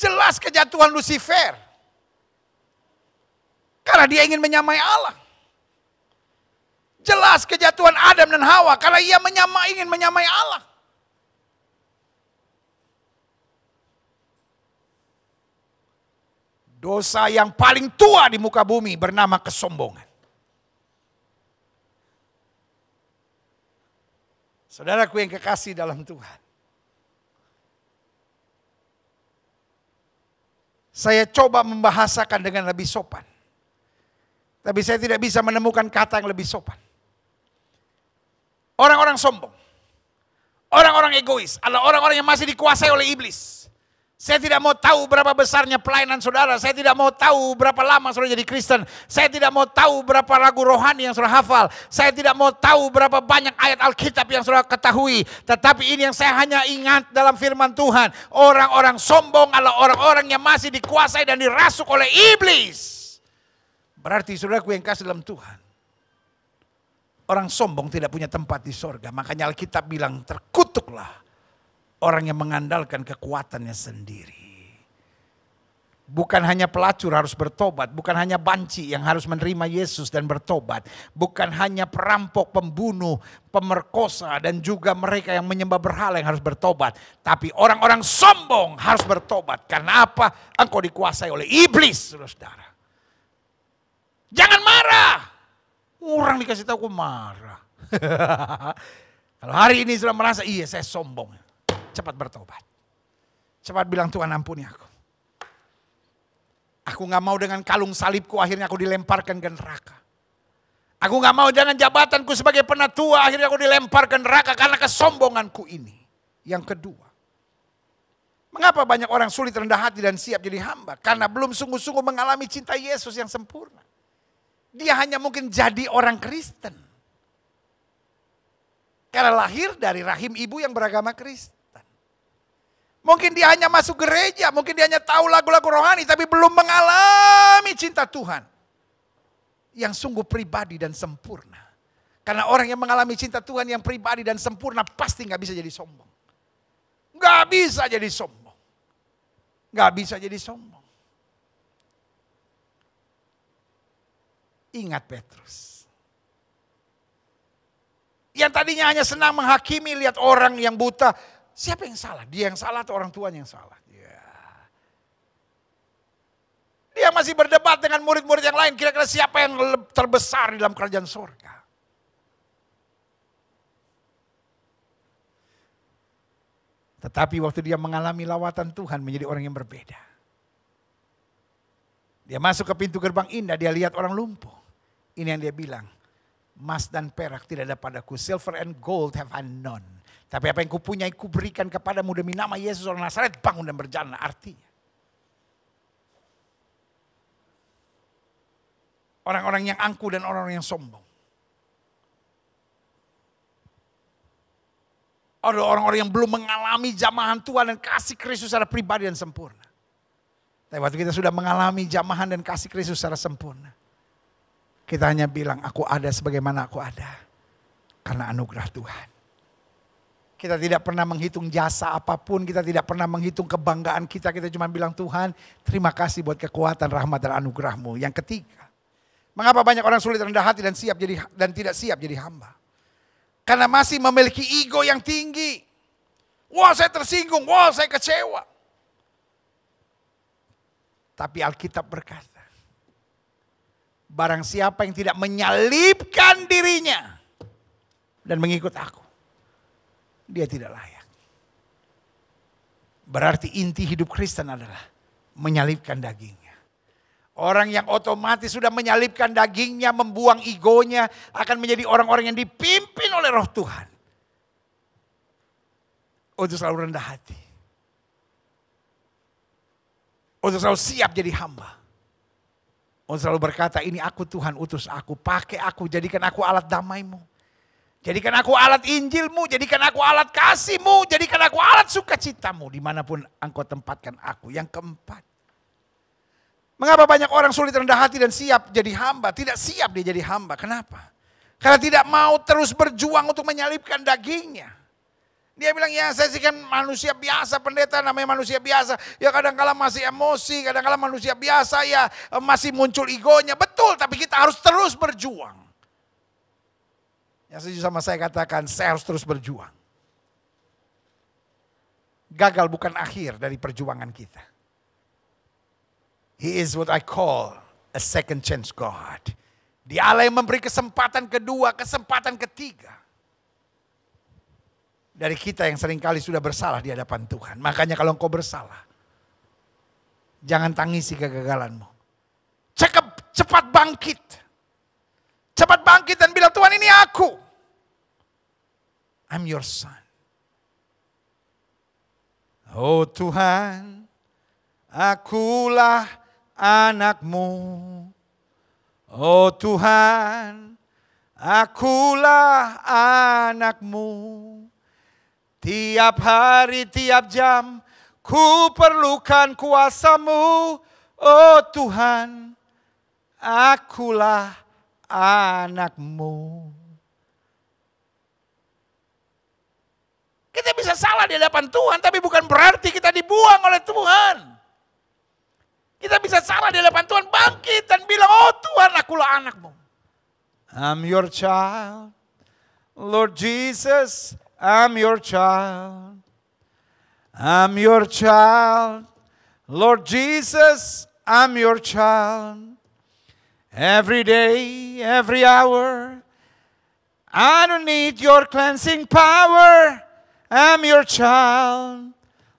Jelas kejatuhan Lucifer. Karena dia ingin menyamai Allah. Jelas kejatuhan Adam dan Hawa karena ia menyama, ingin menyamai Allah. Dosa yang paling tua di muka bumi bernama kesombongan. Saudaraku yang kekasih dalam Tuhan. Saya coba membahasakan dengan lebih sopan. Tapi saya tidak bisa menemukan kata yang lebih sopan. Orang-orang sombong. Orang-orang egois adalah orang-orang yang masih dikuasai oleh iblis. Saya tidak mau tahu berapa besarnya pelayanan saudara. Saya tidak mau tahu berapa lama saudara jadi Kristen. Saya tidak mau tahu berapa lagu rohani yang saudara hafal. Saya tidak mau tahu berapa banyak ayat Alkitab yang saudara ketahui. Tetapi ini yang saya hanya ingat dalam firman Tuhan. Orang-orang sombong adalah orang-orang yang masih dikuasai dan dirasuk oleh iblis. Berarti saudaraku yang kasih dalam Tuhan. Orang sombong tidak punya tempat di sorga. Makanya Alkitab bilang terkutuklah Orang yang mengandalkan kekuatannya sendiri. Bukan hanya pelacur harus bertobat, bukan hanya banci yang harus menerima Yesus dan bertobat, bukan hanya perampok, pembunuh, pemerkosa dan juga mereka yang menyembah berhala yang harus bertobat, tapi orang-orang sombong harus bertobat. Karena apa? Engkau dikuasai oleh iblis, saudara. Jangan marah. Orang dikasih tahu marah. <laughs> Kalau hari ini sudah merasa, iya saya sombong cepat bertobat. Cepat bilang Tuhan ampuni aku. Aku gak mau dengan kalung salibku akhirnya aku dilemparkan ke neraka. Aku gak mau dengan jabatanku sebagai penatua akhirnya aku dilemparkan neraka karena kesombonganku ini. Yang kedua. Mengapa banyak orang sulit rendah hati dan siap jadi hamba? Karena belum sungguh-sungguh mengalami cinta Yesus yang sempurna. Dia hanya mungkin jadi orang Kristen. Karena lahir dari rahim ibu yang beragama Kristen. Mungkin dia hanya masuk gereja, mungkin dia hanya tahu lagu-lagu rohani, tapi belum mengalami cinta Tuhan. Yang sungguh pribadi dan sempurna. Karena orang yang mengalami cinta Tuhan yang pribadi dan sempurna pasti nggak bisa jadi sombong. Nggak bisa jadi sombong. Gak bisa jadi sombong. Ingat Petrus. Yang tadinya hanya senang menghakimi lihat orang yang buta. Siapa yang salah? Dia yang salah atau orang tuanya yang salah? Ya. Dia masih berdebat dengan murid-murid yang lain. Kira-kira siapa yang terbesar di dalam kerajaan surga? Tetapi waktu dia mengalami lawatan Tuhan menjadi orang yang berbeda. Dia masuk ke pintu gerbang indah, dia lihat orang lumpuh. Ini yang dia bilang, emas dan perak tidak ada padaku, silver and gold have I none. Tapi apa yang kupunyai kuberikan kepadamu demi nama Yesus orang Nazaret, bangun dan berjalan. Artinya, orang-orang yang angku dan orang-orang yang sombong. Ada orang-orang yang belum mengalami jamahan Tuhan dan kasih Kristus secara pribadi dan sempurna. Tapi waktu kita sudah mengalami jamahan dan kasih Kristus secara sempurna. Kita hanya bilang aku ada sebagaimana aku ada. Karena anugerah Tuhan. Kita tidak pernah menghitung jasa apa pun, kita tidak pernah menghitung kebanggaan kita, kita cuma bilang Tuhan terima kasih buat kekuatan, rahmat dan anugerahmu. Yang ketiga, mengapa banyak orang sulit rendah hati dan siap jadi dan tidak siap jadi hamba? Karena masih memiliki ego yang tinggi. Wah saya tersinggung, wah saya kecewa. Tapi Alkitab berkata, barang siapa yang tidak menyalibkan dirinya dan mengikut aku, dia tidak layak. Berarti inti hidup Kristen adalah menyalibkan daging. Orang yang otomatis sudah menyalipkan dagingnya, membuang egonya, akan menjadi orang-orang yang dipimpin oleh roh Tuhan. Untuk selalu rendah hati. Untuk selalu siap jadi hamba. Untuk selalu berkata, ini aku Tuhan utus aku, pakai aku, jadikan aku alat damaimu. Jadikan aku alat Injilmu, jadikan aku alat kasihmu, jadikan aku alat sukacitamu di mana pun engkau tempatkan aku. Yang keempat, Mengapa banyak orang sulit rendah hati dan siap jadi hamba? Tidak siap dia jadi hamba. Kenapa? Karena tidak mau terus berjuang untuk menyalipkan dagingnya. Dia bilang, ya saya sih kan manusia biasa, pendeta namanya manusia biasa. Ya kadang-kala masih emosi, kadang-kala manusia biasa ya masih muncul egonya. Betul, tapi kita harus terus berjuang. Yang setuju sama saya katakan, saya harus terus berjuang. Gagal bukan akhir dari perjuangan kita. He is what I call a second chance God. Dia Allah yang memberi kesempatan kedua, kesempatan ketiga. Dari kita yang sering kali sudah bersalah di hadapan Tuhan. Makanya kalau engkau bersalah, jangan tangisi kegagalanmu. Cekap, cepat bangkit. Cepat bangkit dan bilang, Tuhan ini aku. I'm your son. Oh Tuhan, akulah anakmu. Oh Tuhan, akulah anakmu. Tiap hari, tiap jam, ku perlukan kuasamu. Oh Tuhan, akulah anakmu. Kita bisa salah di hadapan Tuhan, tapi bukan berarti kita dibuang oleh Tuhan. Kita bisa salah di hadapan Tuhan, bangkit dan bilang, oh Tuhan akulah anakmu. I'm your child. Lord Jesus, I'm your child. I'm your child. Lord Jesus, I'm your child. Every day, every hour, I don't need your cleansing power. I'm your child.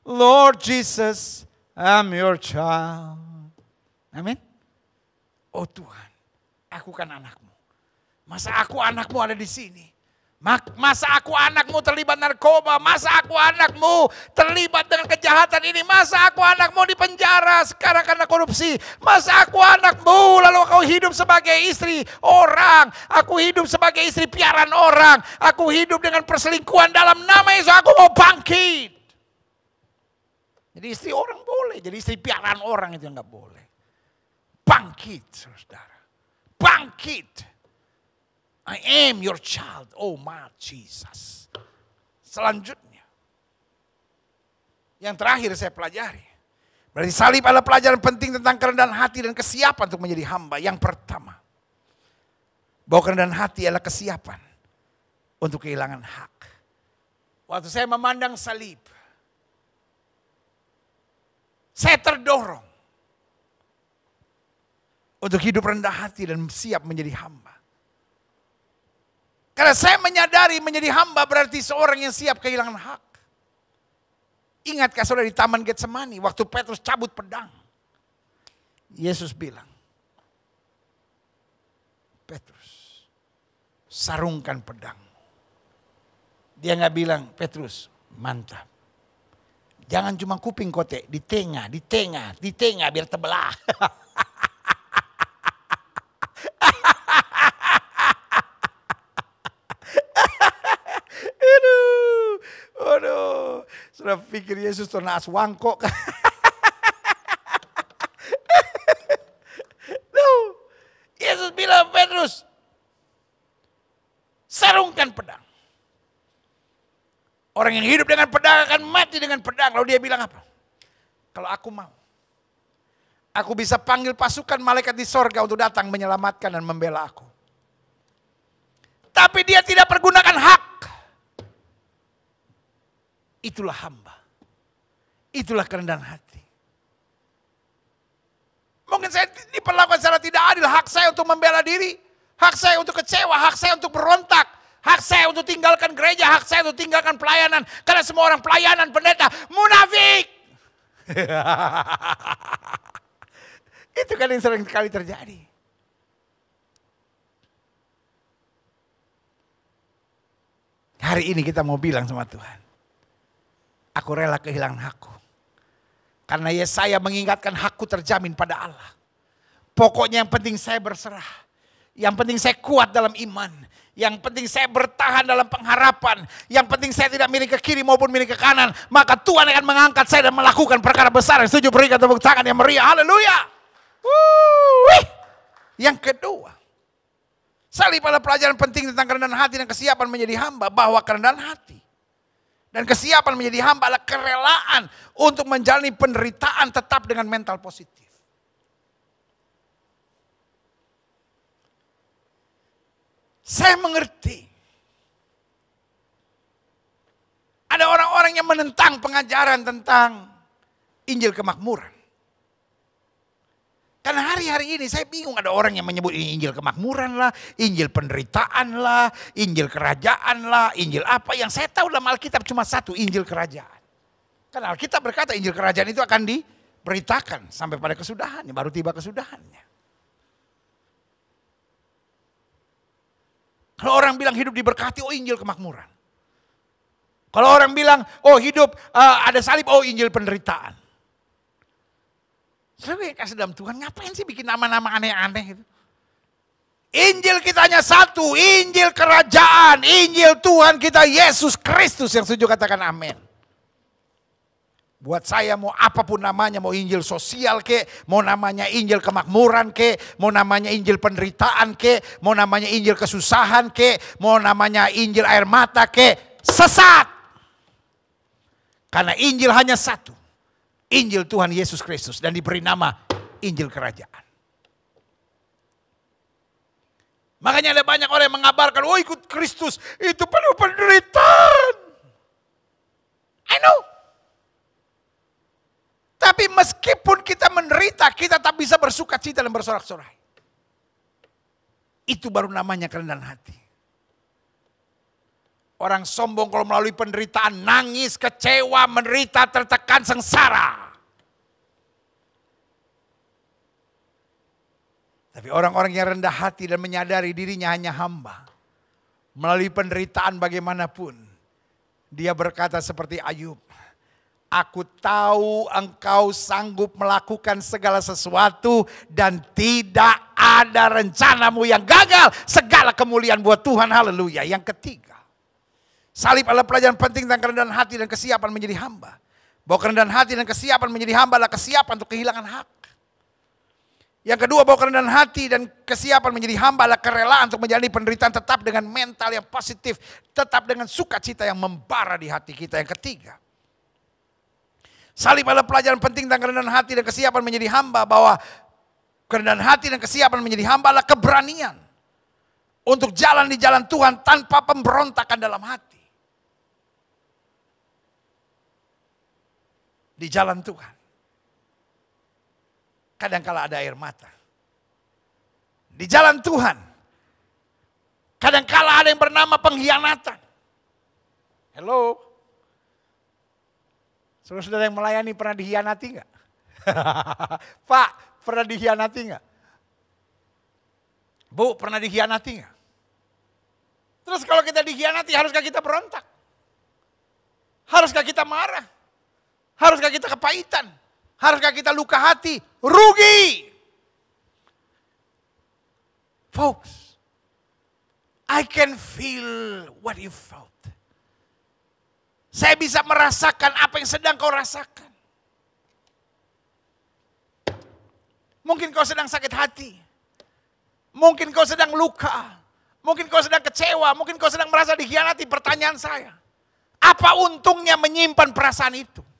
Lord Jesus, I'm your child. Amin. Oh Tuhan, aku kan anakmu. Masa aku anakmu ada di sini? Masa aku anakmu terlibat narkoba? Masa aku anakmu terlibat dengan kejahatan ini? Masa aku anakmu di penjara sekarang karena korupsi? Masa aku anakmu lalu kau hidup sebagai istri orang? Aku hidup sebagai istri piaran orang. Aku hidup dengan perselingkuhan dalam nama Yesus. Aku mau bangkit. Jadi istri orang boleh, jadi istri piaran orang itu nggak boleh. Bangkit, saudara. Bangkit. I am your child. Oh my Jesus. Selanjutnya. Yang terakhir saya pelajari. Berarti salib adalah pelajaran penting tentang kerendahan hati dan kesiapan untuk menjadi hamba. Yang pertama, bahwa kerendahan hati adalah kesiapan untuk kehilangan hak. Waktu saya memandang salib, saya terdorong untuk hidup rendah hati dan siap menjadi hamba. Karena saya menyadari menjadi hamba berarti seorang yang siap kehilangan hak. Ingatkah saudara di Taman Getsemani waktu Petrus cabut pedang. Yesus bilang, Petrus, sarungkan pedang. Dia nggak bilang, Petrus, mantap. Jangan cuma kuping kote, di tengah, di tengah, di tengah biar terbelah. <laughs> Sudah pikir Yesus tuh nas wangkok. <laughs> no. Yesus bilang Petrus, sarungkan pedang. Orang yang hidup dengan pedang akan mati dengan pedang. Lalu dia bilang apa? Kalau aku mau, aku bisa panggil pasukan malaikat di sorga untuk datang menyelamatkan dan membela aku. Tapi dia tidak pergunakan hak Itulah hamba. Itulah kerendahan hati. Mungkin saya diperlakukan secara tidak adil. Hak saya untuk membela diri. Hak saya untuk kecewa. Hak saya untuk berontak. Hak saya untuk tinggalkan gereja. Hak saya untuk tinggalkan pelayanan. Karena semua orang pelayanan pendeta munafik. <laughs> Itu kan yang sering kali terjadi. Hari ini kita mau bilang sama Tuhan. Aku rela kehilangan hakku. Karena ya saya mengingatkan hakku terjamin pada Allah. Pokoknya yang penting saya berserah. Yang penting saya kuat dalam iman. Yang penting saya bertahan dalam pengharapan. Yang penting saya tidak milik ke kiri maupun milik ke kanan. Maka Tuhan akan mengangkat saya dan melakukan perkara besar. Yang setuju berikan tepuk tangan yang meriah. Haleluya. Yang kedua. Salib pada pelajaran penting tentang kerendahan hati dan kesiapan menjadi hamba. Bahwa kerendahan hati dan kesiapan menjadi hamba adalah kerelaan untuk menjalani penderitaan tetap dengan mental positif. Saya mengerti. Ada orang-orang yang menentang pengajaran tentang Injil kemakmuran. Karena hari-hari ini saya bingung ada orang yang menyebut ini Injil kemakmuran lah, Injil penderitaan lah, Injil kerajaan lah, Injil apa. Yang saya tahu dalam Alkitab cuma satu, Injil kerajaan. Karena Alkitab berkata Injil kerajaan itu akan diberitakan sampai pada kesudahannya, baru tiba kesudahannya. Kalau orang bilang hidup diberkati, oh Injil kemakmuran. Kalau orang bilang, oh hidup uh, ada salib, oh Injil penderitaan. Saudara kasih dalam Tuhan, ngapain sih bikin nama-nama aneh-aneh itu? Injil kita hanya satu, Injil kerajaan, Injil Tuhan kita Yesus Kristus yang setuju katakan amin. Buat saya mau apa pun namanya, mau Injil sosial ke, mau namanya Injil kemakmuran ke, mau namanya Injil penderitaan ke, mau namanya Injil kesusahan ke, mau namanya Injil air mata ke, sesat. Karena Injil hanya satu. Injil Tuhan Yesus Kristus dan diberi nama Injil Kerajaan. Makanya ada banyak orang yang mengabarkan, oh ikut Kristus itu penuh penderitaan. I know. Tapi meskipun kita menderita, kita tak bisa bersuka cita dan bersorak-sorai. Itu baru namanya kerendahan hati. Orang sombong kalau melalui penderitaan nangis, kecewa, menderita, tertekan, sengsara. Tapi orang-orang yang rendah hati dan menyadari dirinya hanya hamba. Melalui penderitaan bagaimanapun. Dia berkata seperti Ayub. Aku tahu engkau sanggup melakukan segala sesuatu dan tidak ada rencanamu yang gagal. Segala kemuliaan buat Tuhan. Haleluya. Yang ketiga. Salib adalah pelajaran penting tentang kerendahan hati dan kesiapan menjadi hamba. Bahwa kerendahan hati dan kesiapan menjadi hamba adalah kesiapan untuk kehilangan hak. Yang kedua, bahwa kerendahan hati dan kesiapan menjadi hamba adalah kerelaan untuk menjalani penderitaan tetap dengan mental yang positif. Tetap dengan sukacita yang membara di hati kita. Yang ketiga, Salib adalah pelajaran penting tentang kerendahan hati dan kesiapan menjadi hamba. Bahwa kerendahan hati dan kesiapan menjadi hamba adalah keberanian. Untuk jalan di jalan Tuhan tanpa pemberontakan dalam hati. Di jalan Tuhan. Kadangkala ada air mata. Di jalan Tuhan. Kadangkala ada yang bernama pengkhianatan. Hello. Saudara-saudara yang melayani pernah dikhianati enggak? <laughs> Pak, pernah dikhianati enggak? Bu, pernah dikhianati enggak? Terus kalau kita dikhianati, haruskah kita berontak? Haruskah kita marah? Haruskah kita kepahitan? Haruskah kita luka hati? Rugi. Folks, I can feel what you felt. Saya bisa merasakan apa yang sedang kau rasakan. Mungkin kau sedang sakit hati. Mungkin kau sedang luka. Mungkin kau sedang kecewa. Mungkin kau sedang merasa dikhianati. Pertanyaan saya. Apa untungnya menyimpan perasaan itu?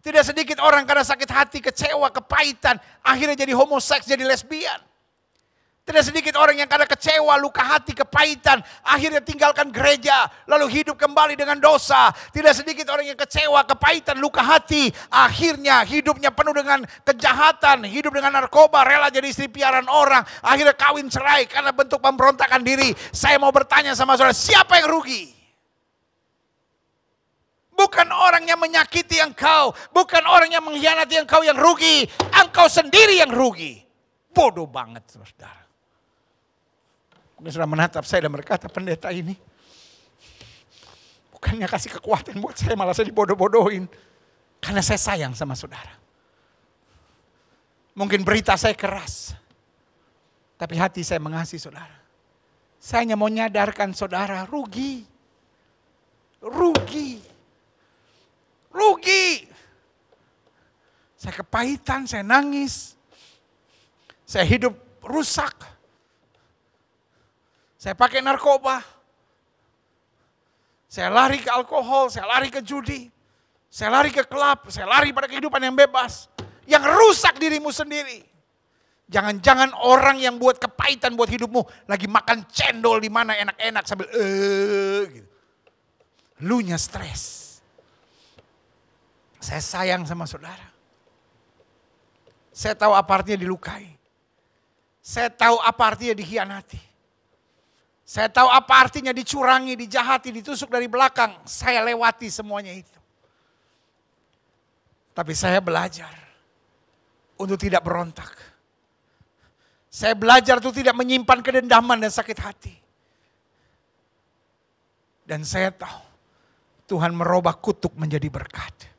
Tidak sedikit orang karena sakit hati, kecewa, kepahitan. Akhirnya jadi homoseks, jadi lesbian. Tidak sedikit orang yang karena kecewa, luka hati, kepahitan, akhirnya tinggalkan gereja, lalu hidup kembali dengan dosa. Tidak sedikit orang yang kecewa, kepahitan, luka hati, akhirnya hidupnya penuh dengan kejahatan, hidup dengan narkoba, rela jadi istri piaran orang, akhirnya kawin cerai karena bentuk pemberontakan diri. Saya mau bertanya sama saudara, siapa yang rugi? Bukan orang yang menyakiti engkau, bukan orang yang mengkhianati engkau yang rugi, engkau sendiri yang rugi. Bodoh banget saudara. Mungkin sudah menatap saya dan berkata, pendeta ini bukannya kasih kekuatan buat saya, malah saya dibodoh-bodohin. Karena saya sayang sama saudara. Mungkin berita saya keras. Tapi hati saya mengasihi saudara. Saya hanya mau nyadarkan saudara, rugi. Rugi. Rugi. Saya kepahitan, saya nangis. Saya hidup rusak. Saya pakai narkoba. Saya lari ke alkohol, saya lari ke judi. Saya lari ke klub, saya lari pada kehidupan yang bebas. Yang rusak dirimu sendiri. Jangan-jangan orang yang buat kepahitan buat hidupmu lagi makan cendol di mana enak-enak sambil eh gitu. Lu nya stres. Saya sayang sama saudara. Saya tahu apa artinya dilukai. Saya tahu apa artinya dikhianati. Saya tahu apa artinya dicurangi, dijahati, ditusuk dari belakang. Saya lewati semuanya itu. Tapi saya belajar untuk tidak berontak. Saya belajar untuk tidak menyimpan kedendaman dan sakit hati. Dan saya tahu Tuhan merubah kutuk menjadi berkat.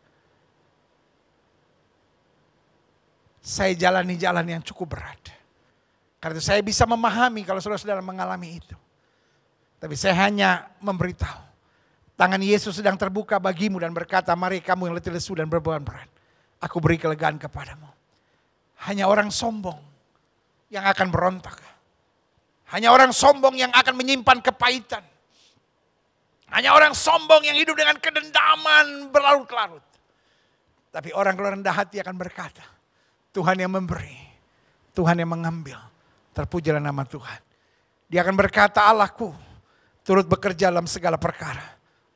Saya jalani jalan yang cukup berat. Karena saya bisa memahami kalau saudara-saudara mengalami itu. Tapi saya hanya memberitahu. Tangan Yesus sedang terbuka bagimu dan berkata, mari kamu yang letih lesu dan berbeban berat. Aku beri kelegaan kepadamu. Hanya orang sombong yang akan berontak. Hanya orang sombong yang akan menyimpan kepahitan. Hanya orang sombong yang hidup dengan kedendaman berlarut-larut. Tapi orang rendah hati akan berkata, Tuhan yang memberi, Tuhan yang mengambil. Terpujilah nama Tuhan. Dia akan berkata, Allahku, turut bekerja dalam segala perkara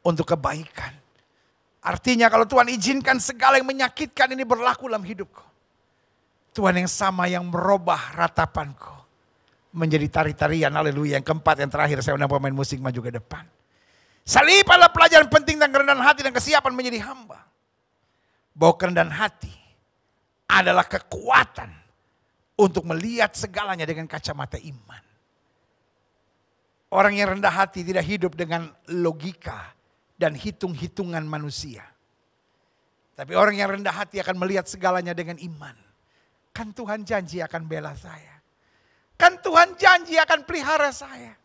untuk kebaikan. Artinya kalau Tuhan izinkan segala yang menyakitkan ini berlaku dalam hidupku. Tuhan yang sama yang merubah ratapanku menjadi tari-tarian. Haleluya. Yang keempat, yang terakhir saya undang pemain musik maju ke depan. Salib adalah pelajaran penting dan kerendahan hati dan kesiapan menjadi hamba. Bahwa kerendahan hati adalah kekuatan untuk melihat segalanya dengan kacamata iman. Orang yang rendah hati tidak hidup dengan logika dan hitung-hitungan manusia. Tapi orang yang rendah hati akan melihat segalanya dengan iman. Kan Tuhan janji akan bela saya. Kan Tuhan janji akan pelihara saya.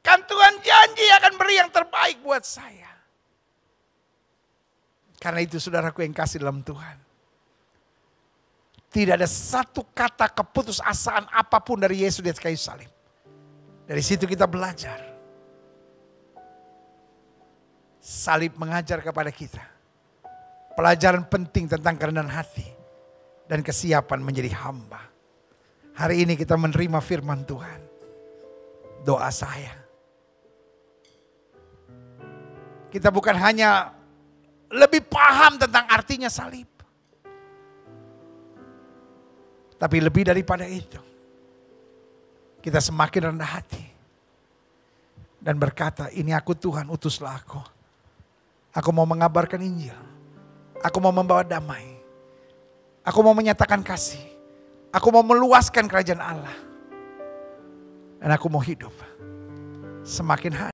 Kan Tuhan janji akan beri yang terbaik buat saya. Karena itu saudaraku yang kasih dalam Tuhan. Tidak ada satu kata keputusasaan apa pun dari Yesus di atas kayu salib. Dari situ kita belajar. Salib mengajar kepada kita. pelajaran penting tentang kerendahan hati dan kesiapan menjadi hamba. Hari ini kita menerima firman Tuhan. Doa saya. Kita bukan hanya lebih paham tentang artinya salib. Tapi lebih daripada itu. Kita semakin rendah hati. Dan berkata, ini aku Tuhan, utuslah aku. Aku mau mengabarkan Injil. Aku mau membawa damai. Aku mau menyatakan kasih. Aku mau meluaskan kerajaan Allah. Dan aku mau hidup. Semakin hari.